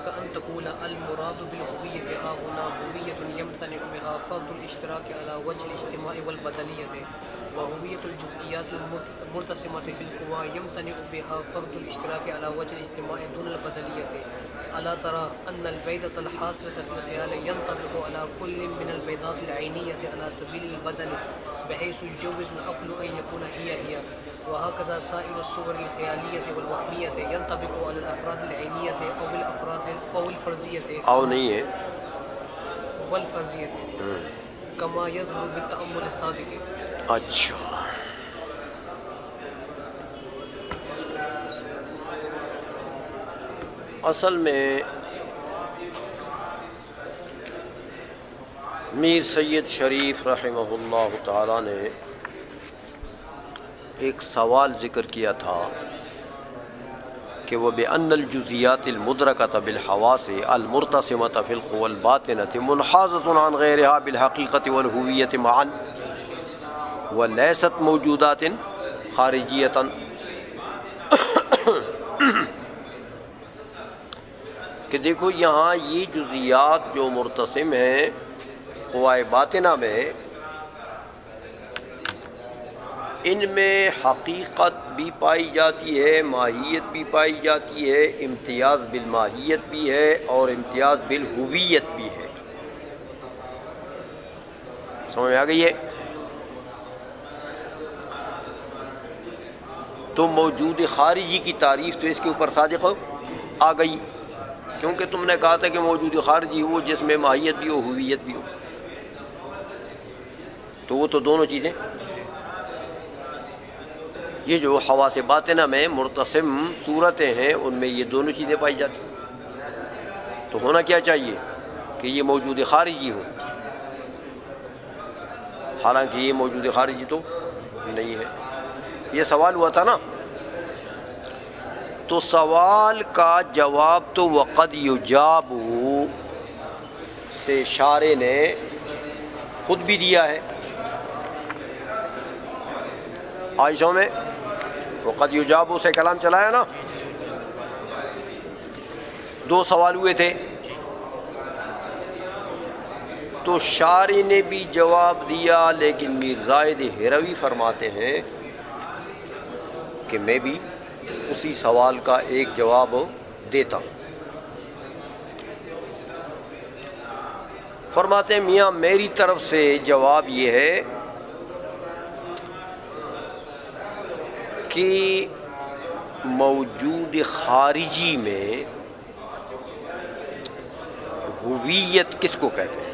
لك أن تقول المراد بالهوية ها هنا هوية يمتنع بها فرض الاشتراك على وجه الاجتماع والبدلية، وهوية الجزئيات المرتسمة في القوى يمتنع بها فرض الاشتراك على وجه الاجتماع دون البدلية. ألا ترى أن البيضة الحاصلة في الخيال ينطبق على كل من البيضات العينية على سبيل البدل، بحيث يجوز العقل أن يكون هي هي؟ وهكذا سائر الصور الخيالية والوهمية ينطبق على الأفراد العينية أو الأفراد أو الفرزية. نہیں ہے والفرزية. كما يظهر بالتأمل الصادق. اچھا اصل میں میر سید شریف رحمہ اللہ تعالیٰ نے ایک سوال ذکر کیا تھا کہ وہ بے ان الجزیات المدرکۃ بالحواس المرتسمۃ فی القوى الباطنۃ منحازۃ عن غیرها بالحقیقت والہویت معا ولیست موجودات خارجیتا کہ دیکھو یہاں یہ جزیات جو مرتسم ہیں قوائے باطنہ میں ان میں حقیقت بھی پائی جاتی ہے، ماہیت بھی پائی جاتی ہے، امتیاز بالماہیت بھی ہے اور امتیاز بالہویت بھی ہے۔ سمجھ میں آ گئی ہے؟ تو موجود خارجی کی تعریف تو اس کے اوپر صادق آ گئی۔ کیونکہ تم نے کہا تھا کہ موجود خارجی ہو، جس میں ماہیت بھی ہو، ہویت بھی ہو۔ تو وہ تو دونوں چیزیں۔ یہ جو حواس باطنہ میں مرتسم صورتیں ہیں، ان میں یہ دونوں چیزیں پائی جاتی تو ہونا کیا چاہیے؟ کہ یہ موجود خارجی ہو۔ حالانکہ یہ موجود خارجی تو نہیں ہے۔ یہ سوال ہوا تھا نا؟ تو سوال کا جواب تو وقد یجاب سے شارے نے خود بھی دیا ہے۔ عائشوں میں وقد یجاب سے کلام چلایا نا۔ دو سوال ہوئے تھے۔ تو شاعری نے بھی جواب دیا، لیکن میر زائد ہیروی فرماتے ہیں کہ میں بھی اسی سوال کا ایک جواب دیتا ہوں۔ فرماتے ہیں، میاں، میری طرف سے جواب یہ ہے کہ موجود خارجی میں ہویت کس کو کہتے ہیں؟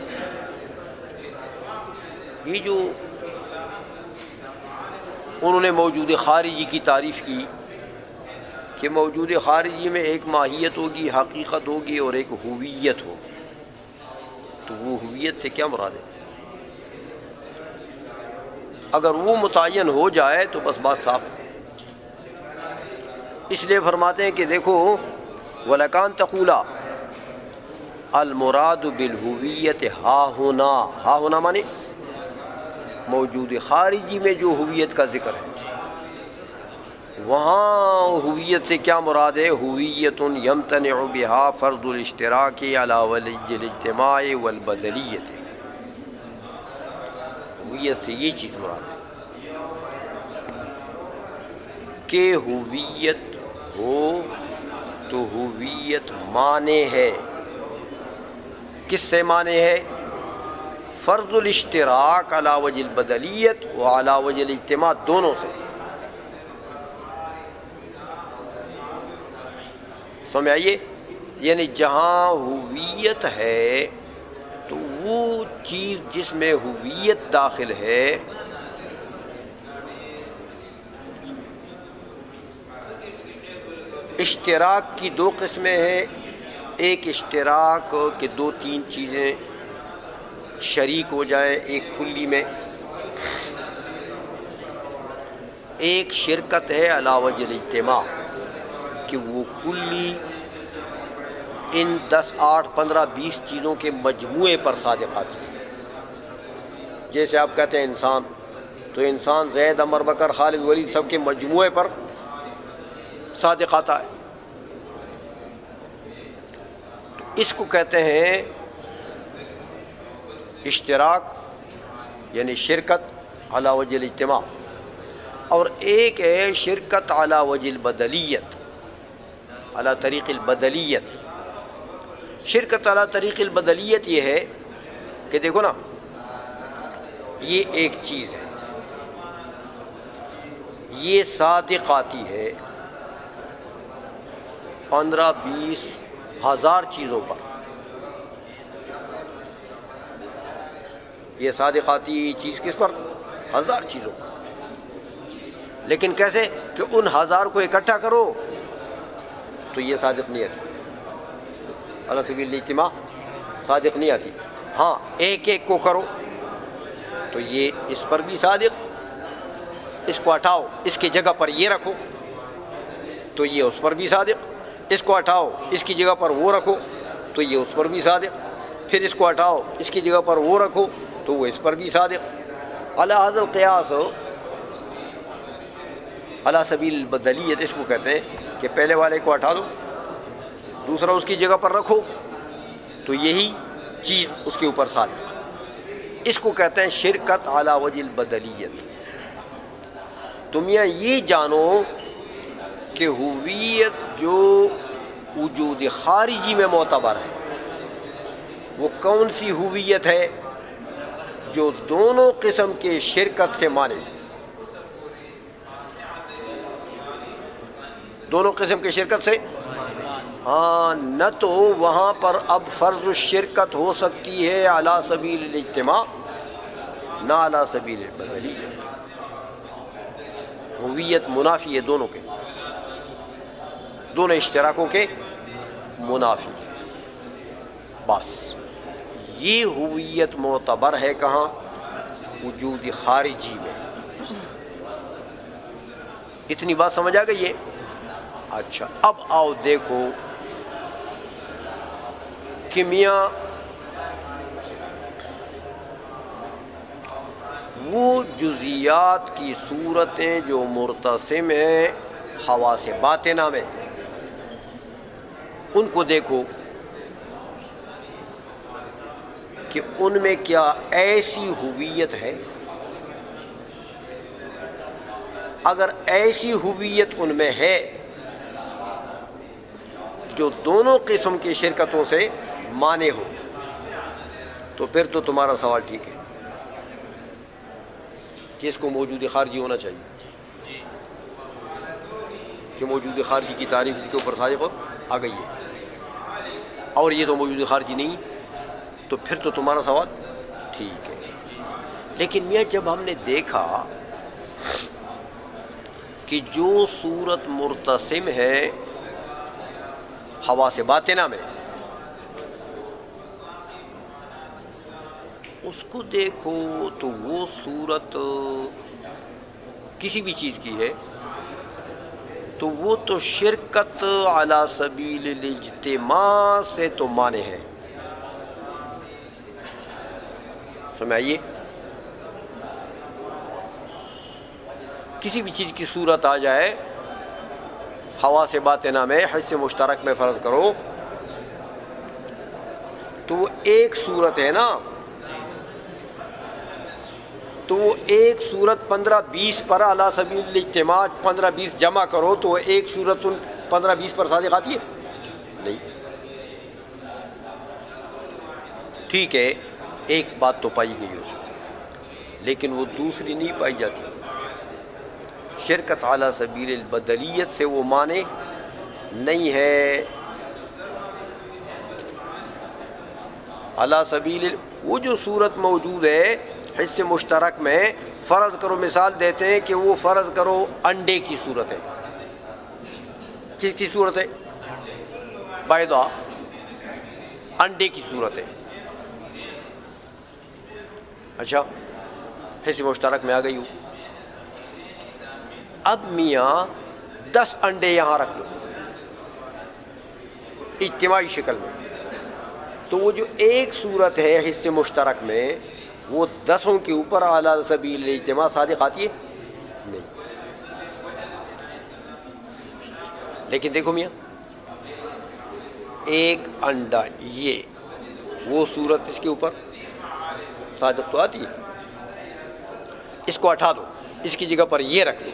یہ جو انہوں نے موجود خارجی کی تعریف کی کہ موجود خارجی میں ایک ماہیت ہوگی، حقیقت ہوگی اور ایک ہویت ہوگی، تو وہ ہویت سے کیا مراد ہے؟ اگر وہ متعین ہو جائے تو بس بات صاف ہے اس لیے فرماتے ہیں کہ دیکھو ولکان تقولا، المراد بالہویت ہا ہونا ہا ہونا مانے موجود خارجی میں جو ہویت کا ذکر ہے۔ وہاں ہویت سے کیا مراد ہے؟ ہویت یمتنع بہا فرد الاشتراک علی ولی الاجتماع والبدلیت۔ ہویت سے یہ چیز مراد ہے کہ ہویت ہو تو ہویت مانے ہے۔ کس سے مانے ہے؟ فرض الاشتراک علی وجہ البدلیت و علی وجہ الاجتماع دونوں سے۔ سمجھ آئیے یعنی جہاں ہویت ہے تو وہ چیز جس میں ہویت داخل ہے اشتراک کی دو قسمیں ہیں۔ ایک اشتراک کے دو تین چیزیں شریک ہو جائیں ایک کلی میں۔ ایک شرکت ہے علاوہ الاجتماع کہ وہ کلی ان دس آٹھ پندرہ بیس چیزوں کے مجموعے پر صادق آتی ہے۔ جیسے آپ کہتے ہیں انسان، تو انسان زید امر بکر، خالد، ولید سب کے مجموعے پر صادق آتا ہے۔ اس کو کہتے ہیں اشتراک یعنی شرکت علا وجہ الاجتماع۔ اور ایک ہے شرکت علا وجہ البدلیت علا طریق البدلیت۔ شرکت علا طریق البدلیت یہ ہے کہ دیکھو نا، یہ ایک چیز ہے۔ یہ صادق آتی ہے۔ پندرہ بیس ہزار چیزوں پر۔ یہ صادق آتی چیز کس پر؟ ہزار چیزوں پر۔ لیکن کیسے کہ ان ہزار کو اکٹھا کرو تو یہ صادق نہیں آتی اللہ سبیل اجتماع، صادق نہیں آتی ہاں ایک ایک کو کرو تو یہ اس پر بھی صادق، اس کو ہٹاؤ، اس کی جگہ پر یہ رکھو تو یہ اس پر بھی صادق۔ اس کو ہٹاؤ، اس کی جگہ پر وہ رکھو، تو یہ اس پر بھی صادق۔ پھر اس کو ہٹاؤ، اس کی جگہ پر وہ رکھو، تو وہ اس پر بھی صادق۔ اللہ حضر قیاس اللہ سبیل بدلیت اس کو کہتے ہیں کہ پہلے والے کو ہٹا دو، دوسرا اس کی جگہ پر رکھو، تو یہی چیز اس کے اوپر صادق۔ اس کو کہتے ہیں شرکت اعلیٰ وجہ البدلیت۔ تم یہ جانو کہ ہویت جو وجود خارجی میں معتبر ہے، وہ کون سی ہویت ہے جو دونوں قسم کے شرکت سے مانے؟ دونوں قسم کے شرکت سے؟ ہاں نہ تو وہاں پر اب فرض شرکت ہو سکتی ہے اعلیٰ سبیل الاجتماع، نہ اعلیٰ سبیل بدلی ہویت منافی ہے دونوں کے۔ دونوں اشتراکوں کے منافی۔ بس۔ یہ ہویت معتبر ہے کہاں؟ وجود خارجی میں۔ اتنی بات سمجھ آ گئی ہے اچھا۔ اب آؤ دیکھو۔ کہ میاں وہ جزیات کی صورتیں جو مرتسم ہیں ہوا سے باطنہ میں۔ ان کو دیکھو کہ ان میں کیا ایسی ہویت ہے۔ اگر ایسی ہویت ان میں ہے جو دونوں قسم کی شرکتوں سے مانے ہو تو پھر تو تمہارا سوال ٹھیک ہے کہ اس کو موجود خارجی ہونا چاہیے۔ کہ موجود خارجی کی تعریف اس کے اوپر صادق ہو آ گئی ہے۔ اور یہ تو موجود خارجی نہیں۔ تو پھر تو تمہارا سوال۔ ٹھیک ہے۔ لیکن میاں، جب ہم نے دیکھا کہ جو صورت مرتسم ہے، ہوا سے باطنہ میں اس کو دیکھو تو وہ صورت کسی بھی چیز کی ہے۔ تو وہ تو شرکت اعلیٰ سبیل الاجتماع سے تو مانے ہیں۔ سمجھائیے؟ کسی بھی چیز کی صورت آ جائے، ہوا سے بات میں حص مشترک میں فرض کرو، تو وہ ایک صورت ہے نا۔ تو وہ ایک صورت پندرہ بیس پر اعلیٰ سبیل اجتماع پندرہ بیس جمع کرو تو وہ ایک صورت ان پندرہ بیس پر صادق آتی ہے؟ نہیں. ٹھیک ہے، ایک بات تو پائی گئی اس لیکن وہ دوسری نہیں پائی جاتی۔ شرکت اعلیٰ سبیل البدلیت سے وہ معنی نہیں ہے۔ اعلیٰ سبیل وہ جو صورت موجود ہے حصے مشترک میں فرض کرو مثال دیتے ہیں کہ وہ فرض کرو انڈے کی صورت ہے۔ کس کی صورت ہے؟ بائدہ انڈے کی صورت ہے۔ اچھا حصے مشترک میں آ گئی ہوں۔ اب میاں دس انڈے یہاں رکھ لو۔ اجتماعی شکل میں۔ تو وہ جو ایک صورت ہے حصے مشترک میں وہ دسوں کے اوپر اعلیٰ سبیل اجتماع صادق آتی ہے نہیں۔ لیکن دیکھو میاں، ایک انڈا، یہ، وہ صورت اس کے اوپر صادق تو آتی ہے۔ اس کو ہٹا دو، اس کی جگہ پر یہ رکھ دو۔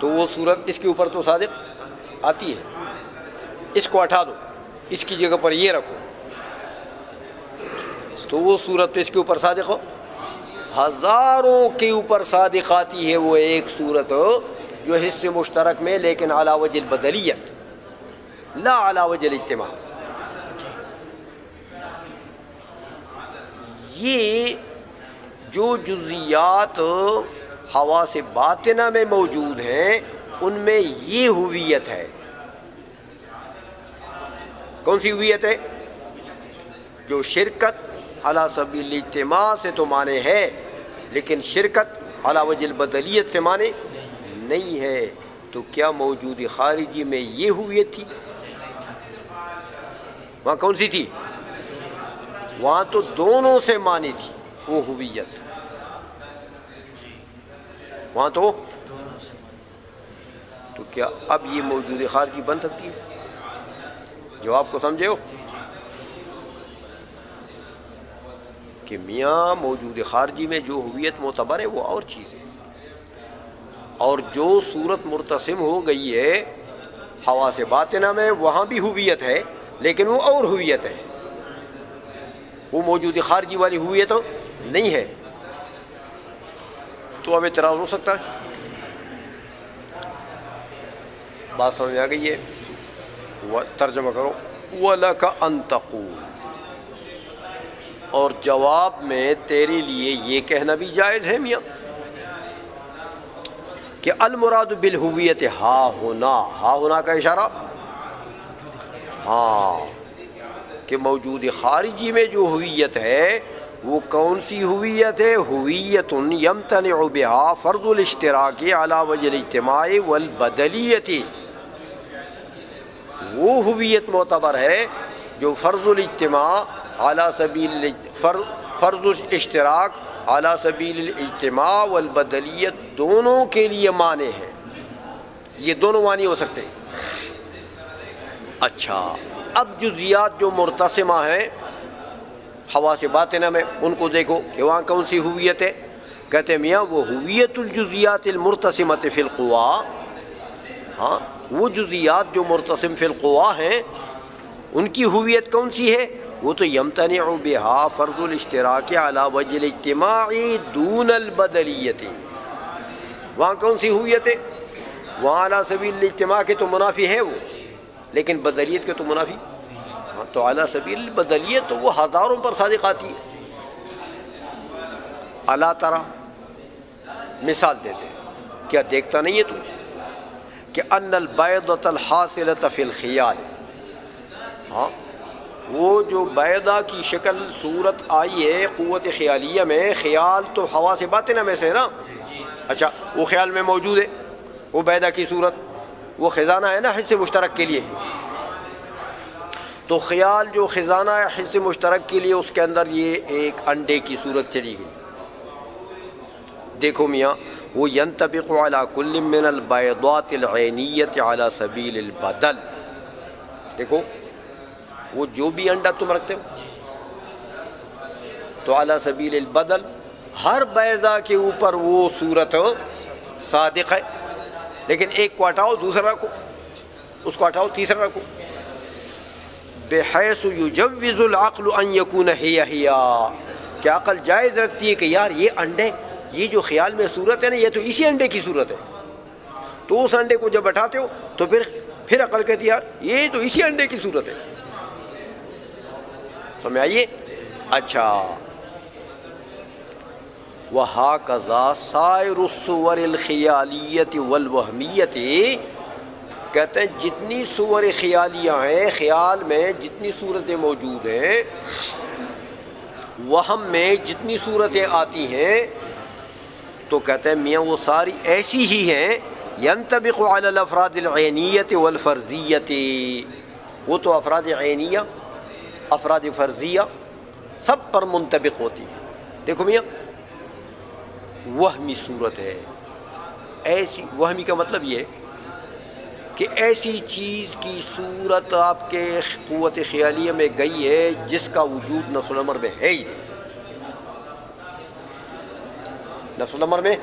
تو وہ صورت اس کے اوپر تو صادق آتی ہے۔ اس کو ہٹا دو، اس کی جگہ پر یہ رکھو۔ تو وہ صورت تو اس کے اوپر صادق ہو۔ ہزاروں کے اوپر صادق آتی ہے وہ ایک صورت جو حصے مشترک میں، لیکن علا وجہ البدلیت، لا علا وجہ الاجتماع۔ یہ جو جزیات ہوا سے باطنہ میں موجود ہیں، ان میں یہ ہویت ہے۔ کون سی ہویت ہے؟ جو شرکت علا سبیل اجتماع سے تو مانے ہے لیکن شرکت علا وجہ البدلیت سے مانے نہیں ہے۔ تو کیا موجود خارجی میں یہ ہویت تھی؟ وہاں کون سی تھی؟ وہاں تو دونوں سے مانی تھی، وہ ہویت وہاں تو تو کیا اب یہ موجود خارجی بن سکتی ہے؟ جواب کو سمجھے ہو؟ کہ میاں موجود خارجی میں جو ہویت معتبر ہے وہ اور چیز ہے۔ اور جو صورت مرتسم ہو گئی ہے، ہوا سے باطنہ میں وہاں بھی ہویت ہے، لیکن وہ اور ہویت ہے۔ وہ موجود خارجی والی ہویت نہیں ہے۔ تو اب اعتراض ہو سکتا ہے۔ بات سمجھ آ گئی ہے۔ ترجمہ کرو۔ وَلَكَ أَن تَقُولُ۔ اور جواب میں تیرے لیے یہ کہنا بھی جائز ہے میاں کہ المراد بالہویت ہا ہونا ہا ہونا کا اشارہ؟ ہاں کہ موجود خارجی میں جو ہویت ہے، وہ کون سی ہویت ہے؟ ہویت یمتنع بها فرض الاشتراک علی وجہ الاجتماع والبدلیت۔ وہ ہویت معتبر ہے جو فرض الاجتماع اعلیٰ سبیل فرض الاشتراک اعلیٰ سبیل الاجتماع والبدلیت دونوں کے لیے معنی ہیں۔ یہ دونوں معنی ہو سکتے ہیں۔ اچھا اب جزیات جو مرتسمہ ہیں ہوا سے باطنہ میں ان کو دیکھو کہ وہاں کون سی ہویت ہے۔ کہتے میاں، وہ ہویت الجزیات المرتسمت فی القوا۔ ہاں وہ جزیات جو مرتسم فی القوا ہیں، ان کی ہویت کون سی ہے؟ وہ تو یمتنع بها فرض الاشتراک علی وجہ الاجتماع دون البدلیت۔ وہاں کون سی ہویت ہے؟ وہاں علی سبیل الاجتماع کے تو منافی ہے وہ، لیکن بدلیت کے تو منافی۔ ہاں تو اعلیٰ سبیل بدلیت تو وہ ہزاروں پر صادق آتی ہے اللہ تعالیٰ مثال دیتے ہیں۔ کیا دیکھتا نہیں ہے تو؟ کہ ان البیضۃ الحاصلۃ فی الخیال۔ ہاں وہ جو بیدا کی شکل صورت آئی ہے قوت خیالیہ میں، خیال تو ہوا سے باطنہ میں سے ہے نا؟ اچھا وہ خیال میں موجود ہے، وہ بیدا کی صورت، وہ خزانہ ہے نا حص مشترک کے لیے؟ تو خیال جو خزانہ ہے، حص مشترک کے لیے اس کے اندر یہ ایک انڈے کی صورت چلی گئی۔ دیکھو میاں، وہ ینطبق علی کل من البیضات العینیت علی سبیل البدل۔ دیکھو وہ جو بھی انڈا تم رکھتے ہو۔ تو اعلیٰ سبیل البدل، ہر بیضا کے اوپر وہ صورت صادق ہے۔ لیکن ایک کو ہٹاؤ، دوسرا رکھو۔ اس کو ہٹاؤ، تیسرا رکھو۔ بحیث یجوز العقل ان یکون ہیا ہیا۔ کہ عقل جائز رکھتی ہے کہ یار یہ انڈے، یہ جو خیال میں صورت ہے نا، یہ تو اسی انڈے کی صورت ہے۔ تو اس انڈے کو جب ہٹاتے ہو، تو پھر پھر عقل کہتی یار، یہ تو اسی انڈے کی صورت ہے۔ سمجھ آئیے اچھا۔ وَحَاكَذَا سَائِرُ الصُّوَرِ الْخِيَالِيَّةِ وَالْوَحْمِيَّةِ کہتے ہیں، جتنی صور خیالیاں ہیں، خیال میں جتنی صورتیں موجود ہیں، وہم میں جتنی صورتیں آتی ہیں، تو کہتے ہیں، میاں وہ ساری ایسی ہی ہیں۔ ينطبق على الافراد العینیت والفرضیت وہ تو افراد عینیہ افراد فرضیہ سب پر منطبق ہوتی ہے۔ دیکھو میاں، وہمی صورت ہے۔ ایسی، وہمی کا مطلب یہ کہ ایسی چیز کی صورت آپ کے قوت خیالیہ میں گئی ہے جس کا وجود نفس العمر میں ہے ہی۔ نفس العمر میں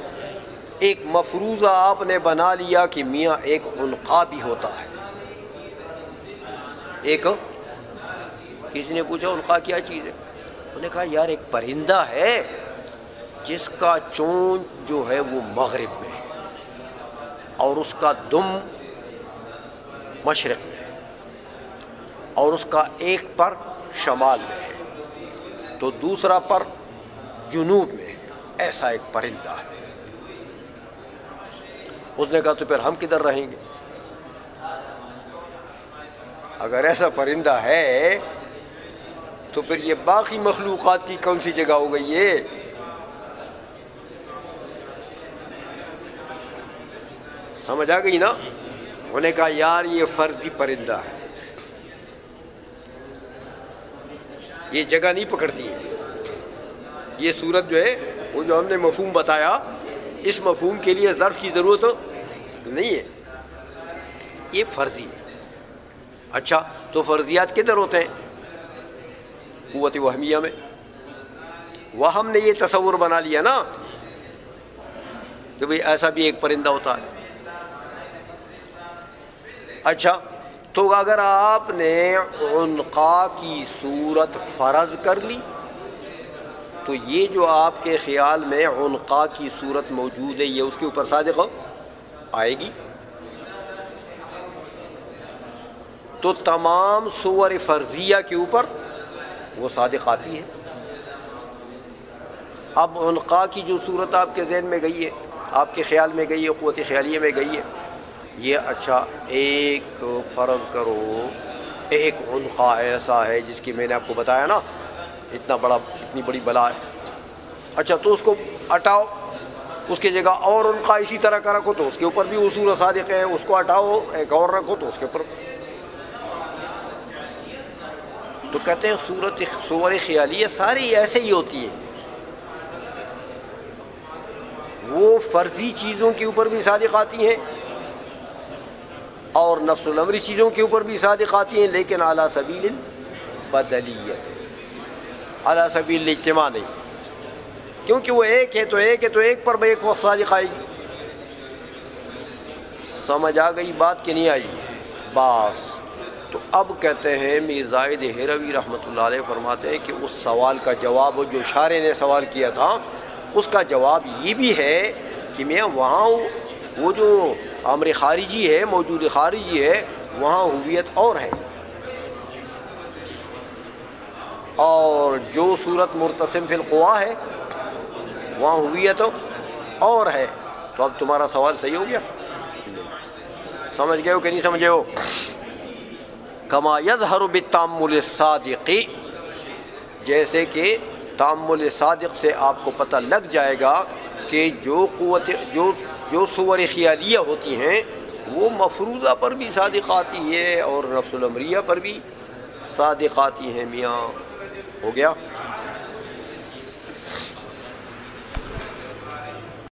ایک مفروضہ آپ نے بنا لیا کہ میاں ایک خنقا بھی ہوتا ہے۔ ایک کسی نے پوچھا انقا کیا چیز ہے؟ انہوں نے کہا، یار، ایک پرندہ ہے جس کا چونچ جو ہے وہ مغرب میں ہے اور اس کا دم مشرق میں اور اس کا ایک پر شمال میں ہے تو دوسرا پر جنوب میں ایسا ایک پرندہ ہے۔ اس نے کہا، تو پھر ہم کدھر رہیں گے؟ اگر ایسا پرندہ ہے تو پھر یہ باقی مخلوقات کی کون سی جگہ ہو گئی ہے سمجھ آ گئی نا؟ انہوں نے کہا، یار یہ فرضی پرندہ ہے۔ یہ جگہ نہیں پکڑتی۔ ہے یہ صورت جو ہے، وہ جو ہم نے مفہوم بتایا، اس مفہوم کے لیے ظرف کی ضرورت نہیں ہے۔ یہ فرضی ہے۔ اچھا تو فرضیات کدھر ہوتے ہیں؟ قوت وہمیہ میں۔ وہ ہم نے یہ تصور بنا لیا نا کہ بھئی ایسا بھی ایک پرندہ ہوتا ہے اچھا تو اگر آپ نے عنقا کی صورت فرض کر لی، تو یہ جو آپ کے خیال میں عنقا کی صورت موجود ہے، یہ اس کے اوپر صادق آئے گی۔ تو تمام صور فرضیہ کے اوپر وہ صادق آتی ہے اب عنقا کی جو صورت آپ کے ذہن میں گئی ہے، آپ کے خیال میں گئی ہے، قوت خیالیہ میں گئی ہے، یہ اچھا ایک فرض کرو، ایک عنقا ایسا ہے جس کی میں نے آپ کو بتایا نا، اتنا بڑا، اتنی بڑی بلا ہے۔ اچھا تو اس کو ہٹاؤ، اس کی جگہ اور عنقا اسی طرح کا رکھو تو اس کے اوپر بھی اصول صادق ہے، اس کو ہٹاؤ، ایک اور رکھو تو اس کے اوپر تو کہتے ہیں صورت صور خیالیہ ساری ایسے ہی ہوتی ہے۔ وہ فرضی چیزوں کے اوپر بھی صادق آتی ہیں اور نفس العمری چیزوں کے اوپر بھی صادق آتی ہیں، لیکن اعلیٰ سبیل بدلیت اعلیٰ سبیل اجتماع نہیں۔ کیونکہ وہ ایک ہے تو ایک ہے تو ایک پر ایک وقت صادق آئے گی۔ سمجھ آ گئی بات کہ نہیں آئی؟ باس۔ تو اب کہتے ہیں میر زائد ہیروی رحمۃ اللہ علیہ فرماتے ہیں کہ اس سوال کا جواب جو شارے نے سوال کیا تھا، اس کا جواب یہ بھی ہے کہ میں وہاں وہ جو امر خارجی ہے، موجود خارجی ہے، وہاں ہویت اور ہے۔ اور جو صورت مرتسم فی القوا ہے، وہاں ہویت اور ہے۔ تو اب تمہارا سوال صحیح ہو گیا؟ سمجھ گئے ہو کہ نہیں سمجھے ہو؟ کما یظہر بتامل الصادقی جیسے کہ تامل صادق سے آپ کو پتہ لگ جائے گا کہ جو قوت، جو جو صور خیالیہ ہوتی ہیں، وہ مفروضہ پر بھی صادق آتی ہے اور نفس العمریہ پر بھی صادق آتی ہیں میاں، ہو گیا؟